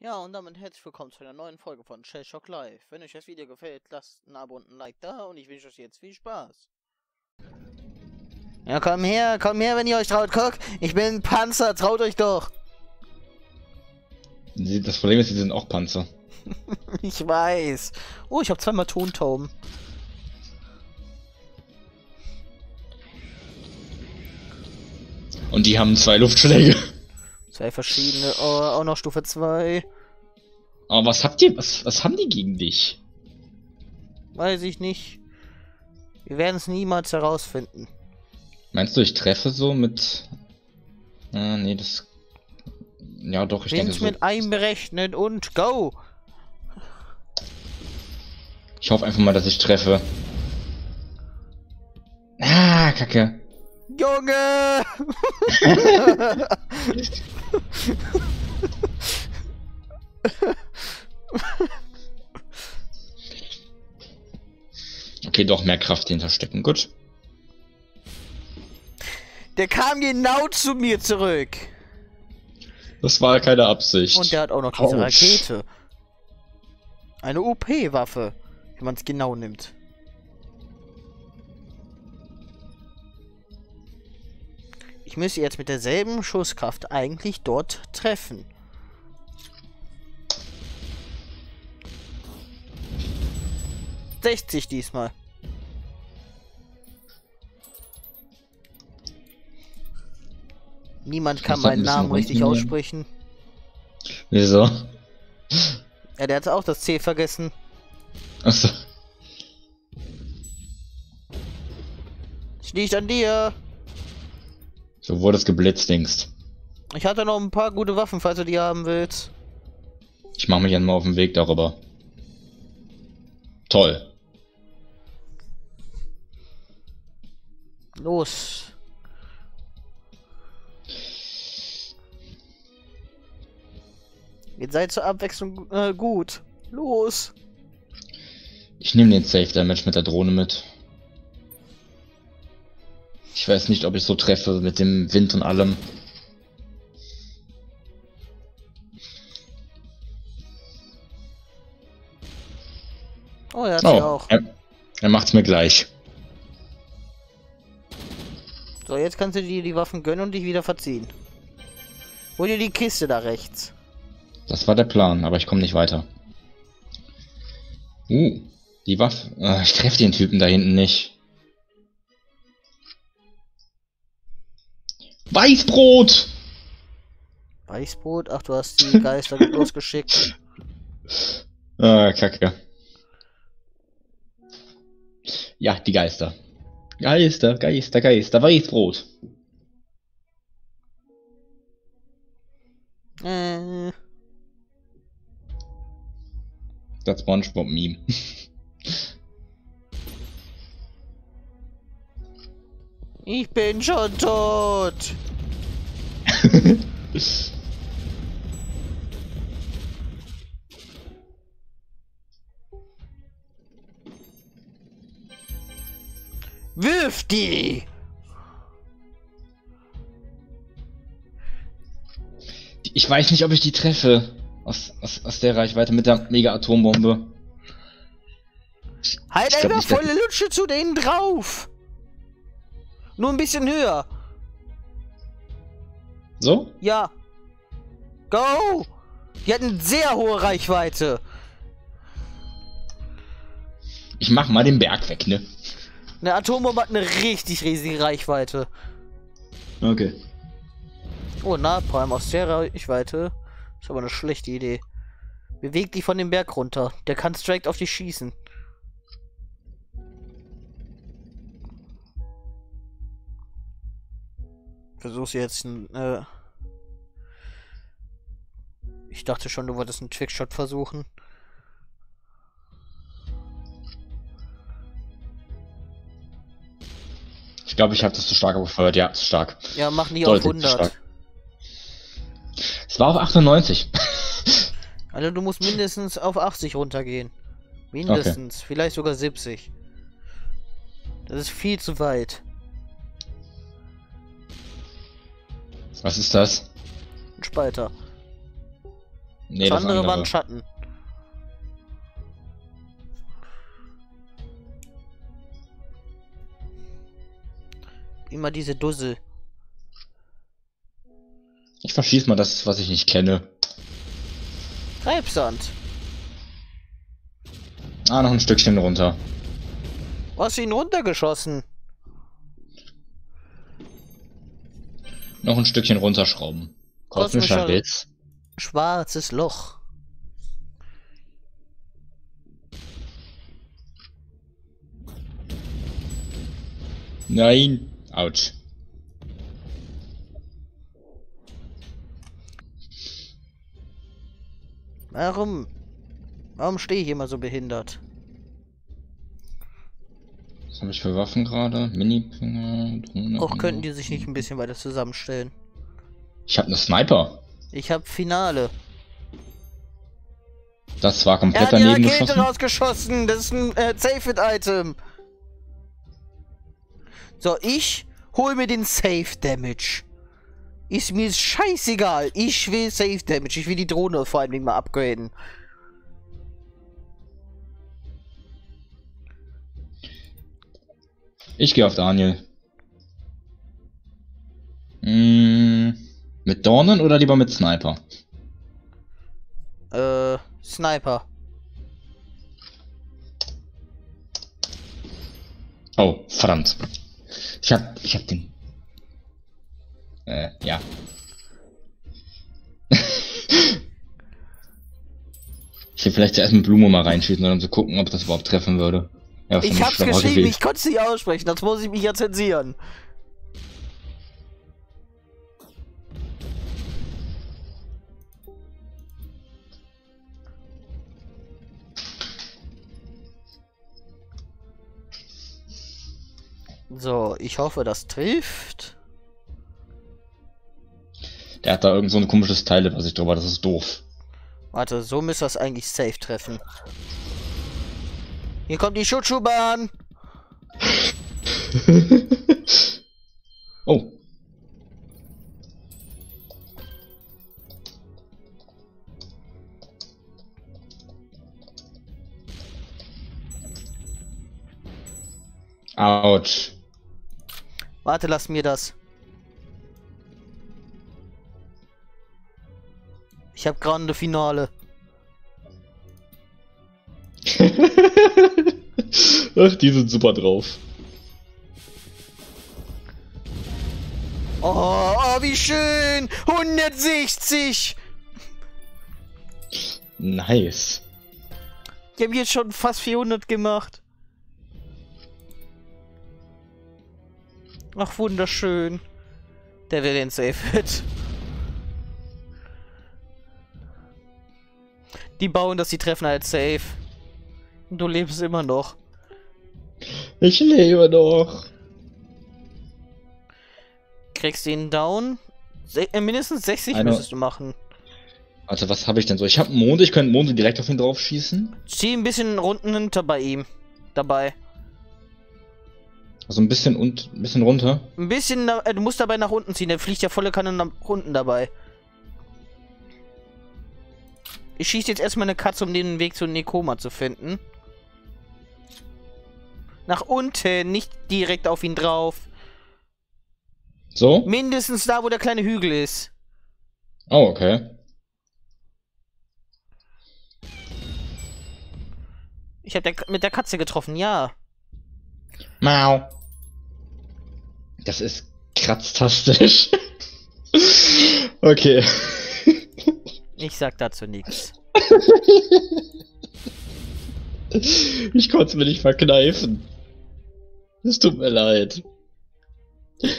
Ja, und damit herzlich willkommen zu einer neuen Folge von Shell Shock Live. Wenn euch das Video gefällt, lasst ein Abo und ein Like da und ich wünsche euch jetzt viel Spaß. Ja, komm her, komm her, wenn ihr euch traut. Guck, ich bin ein Panzer, traut euch doch. Das Problem ist, sie sind auch Panzer. Ich weiß. Oh, ich habe zweimal Tontauben. Und die haben zwei Luftschläge. Zwei verschiedene. Oh, auch noch Stufe 2. Aber was habt ihr? Was, was haben die gegen dich? Weiß ich nicht. Wir werden es niemals herausfinden. Meinst du, ich treffe so mit. Ah, nee, das. Ja, doch, ich denke Wind so. mit einberechnen und go! Ich hoffe einfach mal, dass ich treffe. Ah, Kacke. Junge! Okay, doch mehr Kraft hinterstecken. Gut. Der kam genau zu mir zurück. Das war keine Absicht. Und der hat auch noch diese Ouch. Rakete. Eine OP-Waffe, wenn man es genau nimmt. Ich müsste jetzt mit derselben Schusskraft eigentlich dort treffen. Sechzig diesmal. Niemand kann meinen Namen richtig runternähen. aussprechen. Wieso? Ja, der hat auch das C vergessen. Achso. Es liegt an dir. So wurde es geblitzt, Dings. Ich hatte noch ein paar gute Waffen, falls du die haben willst. Ich mache mich dann mal auf den Weg darüber. Toll. Los. Ihr seid zur Abwechslung äh, gut. Los. Ich nehme den Safe Damage mit der Drohne mit. Ich weiß nicht, ob ich so treffe mit dem Wind und allem. Oh, er hat sie Oh, auch. er, er macht's mir gleich. So, jetzt kannst du dir die Waffen gönnen und dich wieder verziehen. Hol dir die Kiste da rechts. Das war der Plan, aber ich komme nicht weiter. Uh, die Waffe. Äh, ich treffe den Typen da hinten nicht. Weißbrot! Weißbrot? Ach, du hast die Geister losgeschickt. Ah, kacke. Ja, die Geister. Geister, Geister, Geister, Weißbrot. Äh, Das Spongebob-Meme. ich bin schon tot. Wirf die! Ich weiß nicht, ob ich die treffe. Aus, aus, aus der Reichweite mit der Mega-Atombombe. Halt einfach volle Lutsche zu denen drauf! Nur ein bisschen höher. So? Ja. Go! Die hatten sehr hohe Reichweite. Ich mach mal den Berg weg, ne? Eine Atombombe hat eine richtig riesige Reichweite. Okay. Oh, Napalm aus der Reichweite. Ist aber eine schlechte Idee. Beweg dich von dem Berg runter. Der kann direkt auf dich schießen. Versuch's jetzt ein, äh Ich dachte schon, du wolltest einen Trickshot versuchen. Ich glaube, ich habe das zu stark befeuert. Ja, zu stark. Ja, mach nie auf Deutlich zu 100. stark. Es war auf 98. Also du musst mindestens auf 80 runtergehen. Mindestens. Vielleicht sogar 70. Das ist viel zu weit. Was ist das? Ein Spalter. Nee, das, das andere, andere. war ein Schatten. Immer diese Dussel. Ich verschieß mal das, was ich nicht kenne. Treibsand. Ah, noch ein Stückchen runter. Du ihn runtergeschossen? Noch ein Stückchen runterschrauben. Kosmischer Witz. Schwarzes Loch. Nein. Autsch. Warum? Warum stehe ich immer so behindert? Habe ich für Waffen gerade? Mini-Finger, Drohne. Auch könnten die sich nicht ein bisschen weiter zusammenstellen. Ich habe eine Sniper. Ich habe Finale. Das war Er komplett hat die daneben Rakete geschossen. rausgeschossen. Das ist ein äh, Save-It-Item. So, ich hol mir den Safe-Damage. Ist mir scheißegal. Ich will Safe-Damage. Ich will die Drohne vor allem mal upgraden. Ich gehe auf Daniel. Mm, mit Dornen oder lieber mit Sniper? Äh, Sniper. Oh, verdammt. Ich hab, ich hab den. Äh, ja. ich will vielleicht zuerst mit Blume mal reinschießen, um zu gucken, ob das überhaupt treffen würde. Ja, Ich hab's geschrieben, ich konnte es nicht aussprechen. Das muss ich mich ja zensieren. So, ich hoffe, das trifft. Der hat da irgend so ein komisches Teil über sich drüber, das ist doof. Warte, so müsste das eigentlich safe treffen. Hier kommt die Schutzschuhbahn. oh. Autsch. Warte, lass mir das. Ich hab grande Finale. Ach, die sind super drauf. Oh, oh, wie schön! 160! Nice. Die haben jetzt schon fast 400 gemacht. Ach, wunderschön. Der will den Safe Hit. Die bauen das, die treffen halt safe. Und du lebst immer noch. Ich lebe noch. Kriegst ihn down. Se äh, mindestens 60 Eine- müsstest du machen. Warte, was habe ich denn so? Ich habe einen Mond, ich könnte Monde direkt auf ihn drauf schießen. Zieh ein bisschen Runden hinter bei ihm. Dabei. Also ein bisschen und ein bisschen runter. Ein bisschen, äh, du musst dabei nach unten ziehen. Der fliegt ja volle Kanne nach unten dabei. Ich schieße jetzt erstmal eine Katze, um den Weg zu Nekoma zu finden. Nach unten, nicht direkt auf ihn drauf. So? Mindestens da, wo der kleine Hügel ist. Oh, okay. Ich habe mit der Katze getroffen, ja. Mau. Das ist kratztastisch. okay. Ich sag dazu nichts. Ich konnte es mir nicht verkneifen. Es tut mir leid.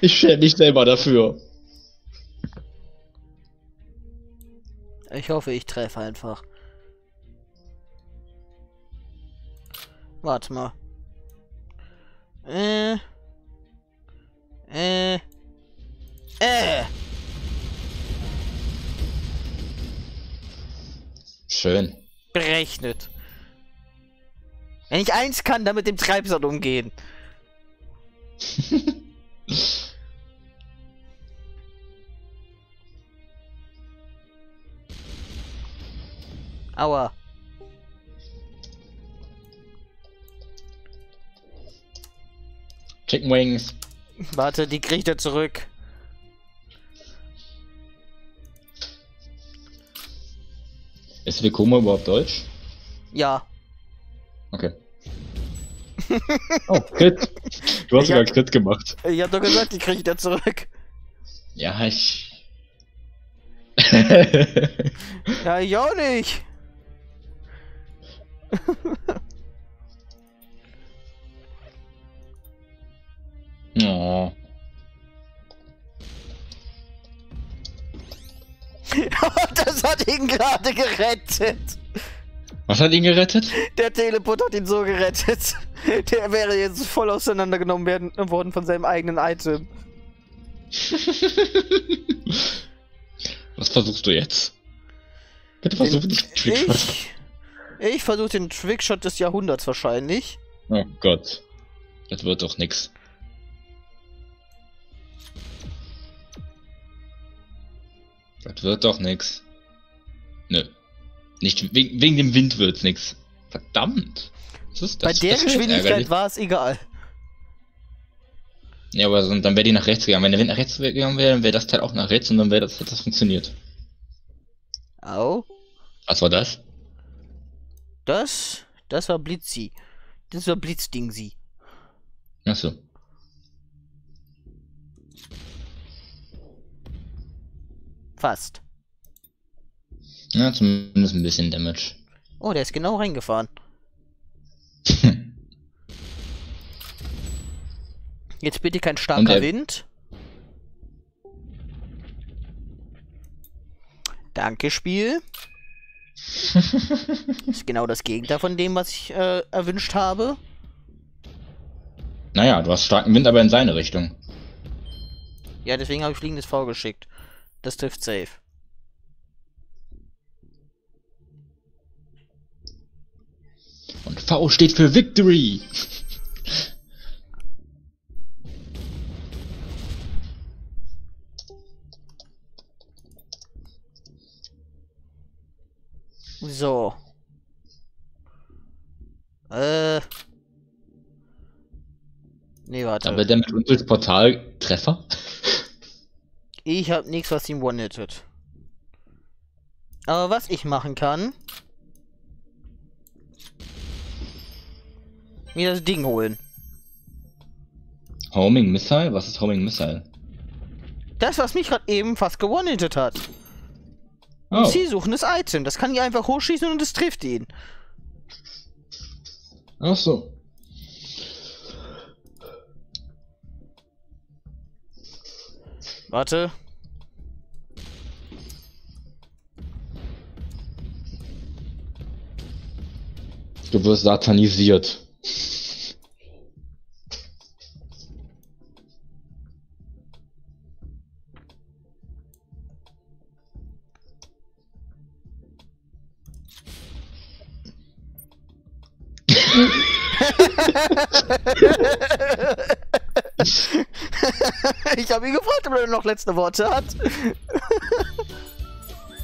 Ich schäme mich selber dafür. Ich hoffe, ich treffe einfach. Warte mal. Äh. Äh. Äh. Schön. Berechnet. Wenn ich eins kann, dann mit dem Treibsand umgehen. Aua. Chicken Wings. Warte, die kriegt er zurück. Ist Vekoma überhaupt Deutsch? Ja. Okay. Oh, Crit. Du hast Ich sogar hab- Crit gemacht. Ich hab doch gesagt, die kriegt er zurück. Ja, ich. Ja, ich auch nicht. oh. das hat ihn gerade gerettet. Was hat ihn gerettet? Der Teleport hat ihn so gerettet. Der wäre jetzt voll auseinandergenommen werden, worden von seinem eigenen Item. Was versuchst du jetzt? Bitte versuch nicht Trickshot. Ich, ich versuche den Trickshot des Jahrhunderts wahrscheinlich. Oh Gott. Das wird doch nix. Das wird doch nix. Nö. Nicht wegen, wegen dem Wind wird's nix. Verdammt. Ist Bei das? der das Geschwindigkeit war es egal. Ja, aber so, dann wäre die nach rechts gegangen. Wenn der Wind nach rechts gegangen wäre, dann wäre das Teil auch nach rechts und dann wäre das, hätte das funktioniert. Au. Was war das? Das, das war Blitzi. Das war Blitzdingsi. Achso. Fast. Ja, zumindest ein bisschen Damage. Oh, der ist genau reingefahren. Jetzt bitte kein starker Wind. Danke, Spiel. ist genau das Gegenteil von dem, was ich äh, erwünscht habe. naja, du hast starken Wind, aber in seine Richtung. Ja, deswegen habe ich fliegendes V geschickt. Das trifft safe. Und V steht für Victory. So. Äh. Nee, warte. Aber der mit uns Portal Treffer? Ich hab nichts, was ihn one-hittet. Aber was ich machen kann... Mir das Ding holen. Homing Missile? Was ist Homing Missile? Das, was mich gerade eben fast gewone-hittet hat. Oh, Zielsuchendes Item. Das kann ich einfach hochschießen und es trifft ihn. ach so. Warte. Du wirst satanisiert. Ich habe ihn gefragt, ob er noch letzte Worte hat.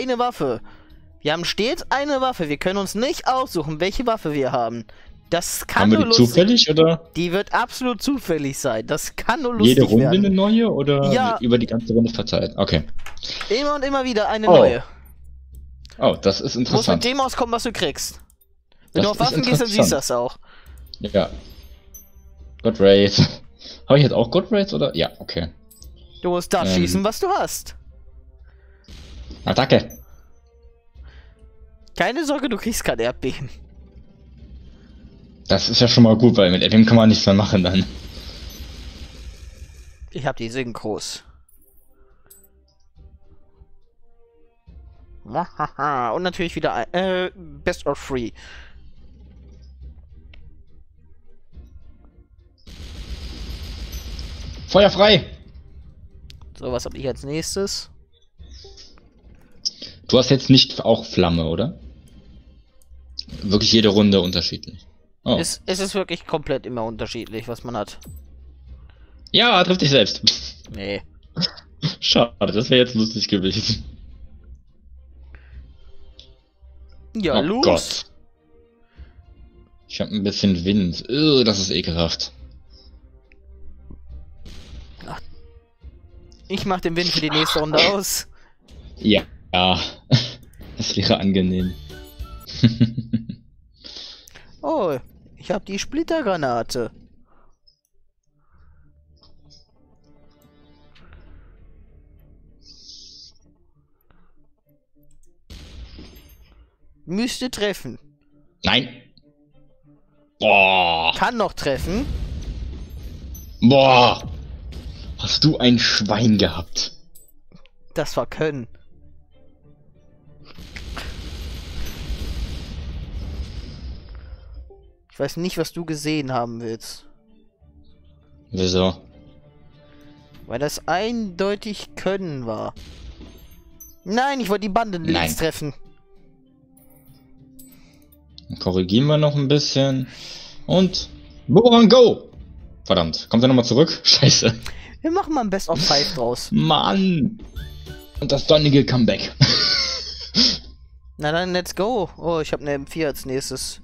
eine Waffe. Wir haben stets eine Waffe. Wir können uns nicht aussuchen, welche Waffe wir haben. Das kann Haben wir nur die lustig. zufällig oder Die wird absolut zufällig sein. Das kann nur lustig jede Runde werden. eine neue oder Ja. über die ganze Runde verteilt? Okay. Immer und immer wieder eine Oh, neue. Oh, das ist Du musst mit interessant. dem auskommen, was du kriegst. Wenn Das du auf Waffen gehst, dann siehst du interessant. das auch. Ja. God Raid. Habe ich jetzt auch God Raids oder? Ja, okay. Du musst das Ähm. schießen, was du hast. Attacke. Keine Sorge, du kriegst kein Erdbeben. Das ist ja schon mal gut, weil mit Erdbeben kann man nichts mehr machen dann. Ich hab die Synchros. Und natürlich wieder ein, äh, Best of Three. Feuer frei! So, was hab ich als nächstes? Du hast jetzt nicht auch Flamme, oder? Wirklich jede Runde unterschiedlich. Oh. Es, es ist wirklich komplett immer unterschiedlich, was man hat. Ja, trifft dich selbst. Nee. Schade, das wäre jetzt lustig gewesen. Ja, oh los. Gott. Ich habe ein bisschen Wind. Ugh, das ist ekelhaft. Ich mach den Wind für die nächste Runde aus. Ja. Ja. Das wäre angenehm. Oh, ich habe die Splittergranate. Müsste treffen. Nein. Boah. Kann noch treffen. Boah. Hast du ein Schwein gehabt? Das war Können. Ich weiß nicht, was du gesehen haben willst. Wieso? Weil das eindeutig Können war. Nein, ich wollte die Bande links treffen. Dann korrigieren wir noch ein bisschen. Und. Boomerang, go! Verdammt, kommt er nochmal zurück? Scheiße. Wir machen mal ein Best of Five draus. Mann! Und das donnige Comeback. Na dann, let's go. Oh, ich habe eine M4 als nächstes.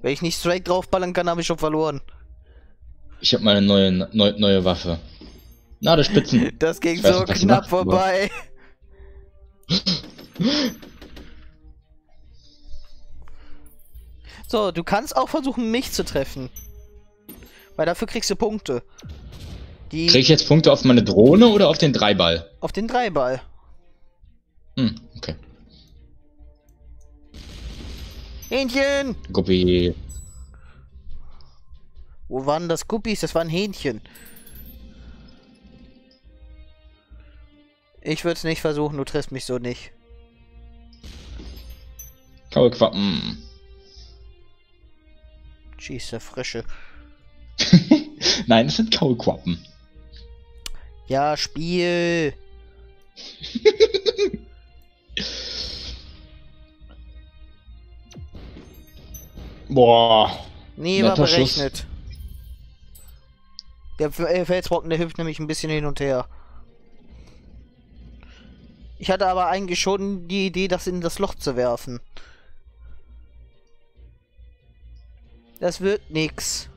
Wenn ich nicht straight draufballern kann, habe ich schon verloren. Ich habe meine neue, neu, neue Waffe. Nadelspitzen. Das ging Ich weiß so nicht, knapp vorbei. So, du kannst auch versuchen, mich zu treffen. Weil dafür kriegst du Punkte. Die Krieg ich jetzt Punkte auf meine Drohne oder auf den Dreiball? auf den Dreiball. Hm, okay. Hähnchen! Guppi. Wo waren das Guppies? Das waren Hähnchen. Ich würde es nicht versuchen, du triffst mich so nicht. Kaulquappen. Schieß der Frische. Nein, das sind Kaulquappen. Ja, Spiel. Boah. Nee, war berechnet. Der äh, Felsbrocken, der hüpft nämlich ein bisschen hin und her. Ich hatte aber eigentlich schon die Idee, das in das Loch zu werfen. Das wird nix.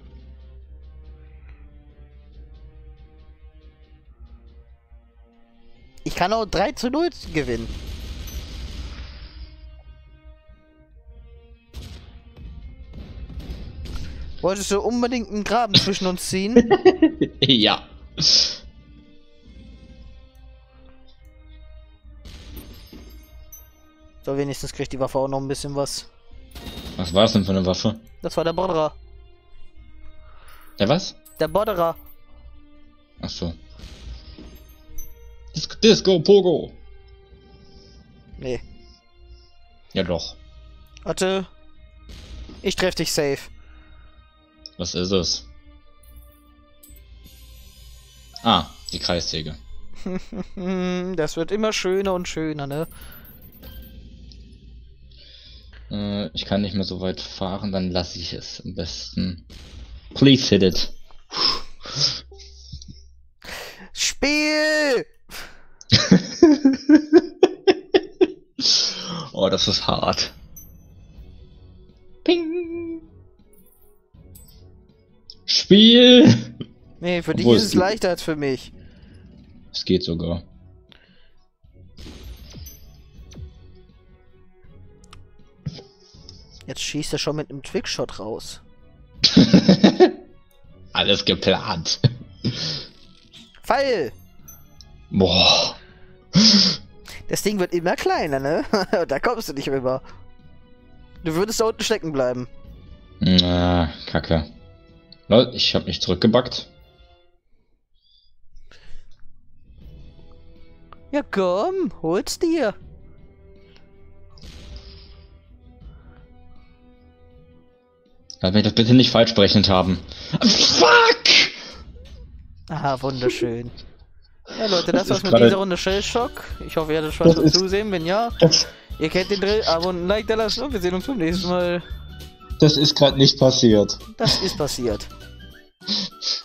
Ich kann auch 3 zu 0 gewinnen. Wolltest du unbedingt einen Graben zwischen uns ziehen? ja. So, wenigstens kriegt die Waffe auch noch ein bisschen was. Was war das denn für eine Waffe? Das war der Bodderer. Der was? Der Bodderer. Ach so. Dis Disco Pogo. Nee. Ja doch. Warte. Ich treff dich safe. Was ist es? Ah, die Kreissäge. Das wird immer schöner und schöner, ne? Äh, ich kann nicht mehr so weit fahren, dann lasse ich es am besten. Please hit it. Spiel! oh, das ist hart. Ping. Spiel! Nee, für dich Obwohl ist es leichter als für mich. Es geht sogar. Jetzt schießt er schon mit einem Trickshot raus. Alles geplant. Pfeil! Boah. Das Ding wird immer kleiner, ne? da kommst du nicht rüber. Du würdest da unten stecken bleiben. Na, kacke. Lol, ich hab mich zurückgebackt. Ja komm, hol's dir. Lass mich das bitte nicht falsch berechnet haben. Fuck! Aha, wunderschön. Ja Leute, das Das war's mit dieser Runde Shellshock. Ich hoffe, ihr hattet Spaß beim Zusehen. Wenn ja, ihr kennt den Drill. Und ein Like da lassen und wir sehen uns beim nächsten Mal. das ist gerade nicht passiert. Das ist passiert.